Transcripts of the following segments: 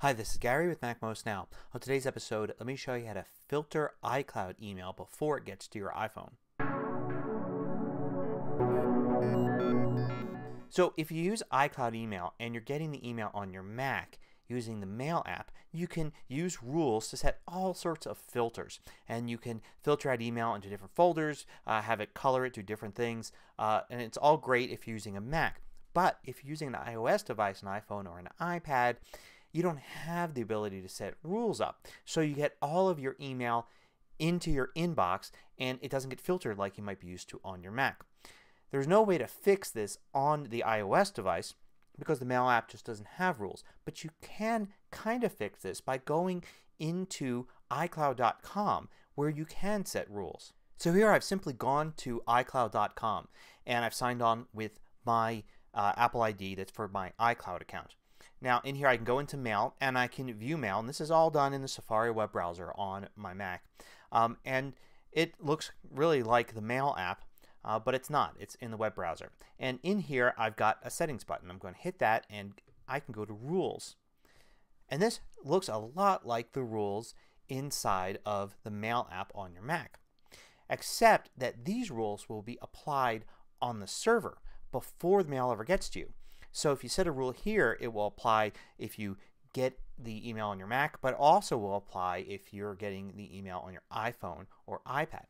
Hi, this is Gary with MacMost Now. On today's episode, let me show you how to filter iCloud email before it gets to your iPhone. So if you use iCloud email and you're getting the email on your Mac using the Mail app, you can use rules to set all sorts of filters. And you can filter out email into different folders, uh, have it color it, do different things. Uh, and it's all great if you're using a Mac. But if you're using an iOS device, an iPhone or an iPad, you don't have the ability to set rules up. So you get all of your email into your inbox and it doesn't get filtered like you might be used to on your Mac. There's no way to fix this on the iOS device because the Mail app just doesn't have rules. But you can kind of fix this by going into iCloud.com where you can set rules. So here I've simply gone to iCloud.com and I've signed on with my uh, Apple ID that's for my iCloud account. Now in here I can go into Mail and I can view Mail and this is all done in the Safari web browser on my Mac. Um, and it looks really like the Mail app uh, but it's not. It's in the web browser. And in here I've got a settings button. I'm going to hit that and I can go to rules. And this looks a lot like the rules inside of the Mail app on your Mac. Except that these rules will be applied on the server before the mail ever gets to you. So if you set a rule here, it will apply if you get the email on your Mac, but also will apply if you're getting the email on your iPhone or iPad.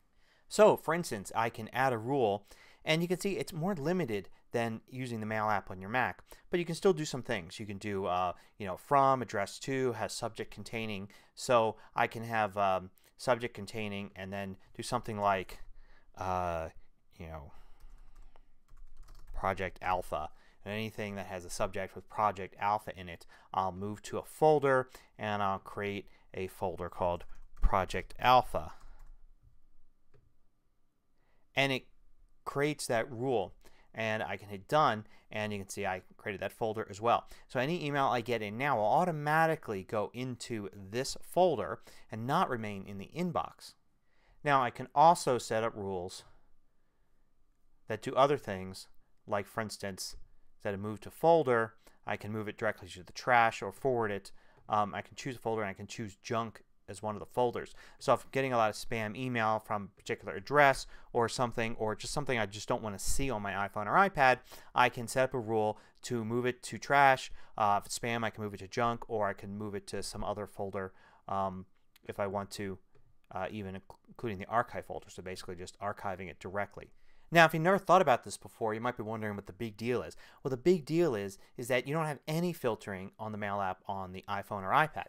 So for instance, I can add a rule and you can see it's more limited than using the Mail app on your Mac. But you can still do some things. You can do, uh, you know, from, address to, has subject containing. So I can have um, subject containing and then do something like, uh, you know, Project Alpha anything that has a subject with Project Alpha in it I'll move to a folder and I'll create a folder called Project Alpha and it creates that rule and I can hit done and you can see I created that folder as well. So any email I get in now will automatically go into this folder and not remain in the inbox. Now I can also set up rules that do other things like for instance, instead of move to folder, I can move it directly to the trash or forward it. Um, I can choose a folder and I can choose junk as one of the folders. So if I'm getting a lot of spam email from a particular address or something or just something I just don't want to see on my iPhone or iPad, I can set up a rule to move it to trash. Uh, if it's spam, I can move it to junk or I can move it to some other folder um, if I want to, uh, even including the archive folder. So basically just archiving it directly. Now, if you've never thought about this before, you might be wondering what the big deal is. Well, the big deal is, is that you don't have any filtering on the Mail app on the iPhone or iPad.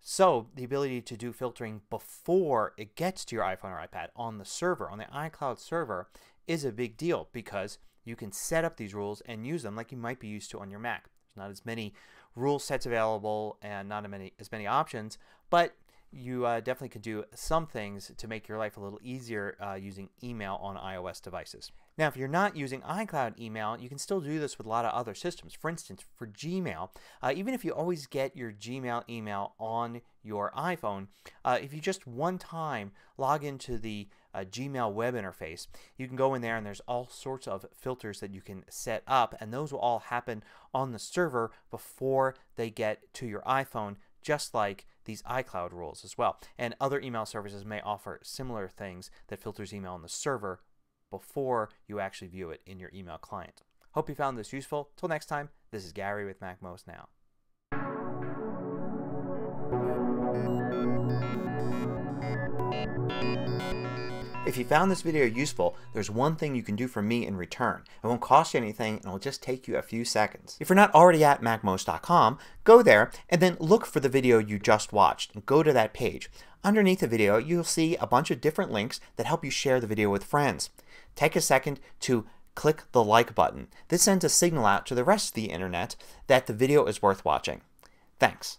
So the ability to do filtering before it gets to your iPhone or iPad on the server, on the iCloud server, is a big deal because you can set up these rules and use them like you might be used to on your Mac. There's not as many rule sets available and not as many, as many options, but you uh, definitely could do some things to make your life a little easier uh, using email on iOS devices. Now if you're not using iCloud email you can still do this with a lot of other systems. For instance for Gmail uh, even if you always get your Gmail email on your iPhone uh, if you just one time log into the uh, Gmail web interface you can go in there and there's all sorts of filters that you can set up and those will all happen on the server before they get to your iPhone just like these iCloud rules as well. And other email services may offer similar things that filters email on the server before you actually view it in your email client. Hope you found this useful. Till next time, this is Gary with MacMost Now. If you found this video useful, there's one thing you can do for me in return. It won't cost you anything and it'll just take you a few seconds. If you're not already at MacMost.com, go there and then look for the video you just watched and go to that page. Underneath the video you'll see a bunch of different links that help you share the video with friends. Take a second to click the like button. This sends a signal out to the rest of the internet that the video is worth watching. Thanks.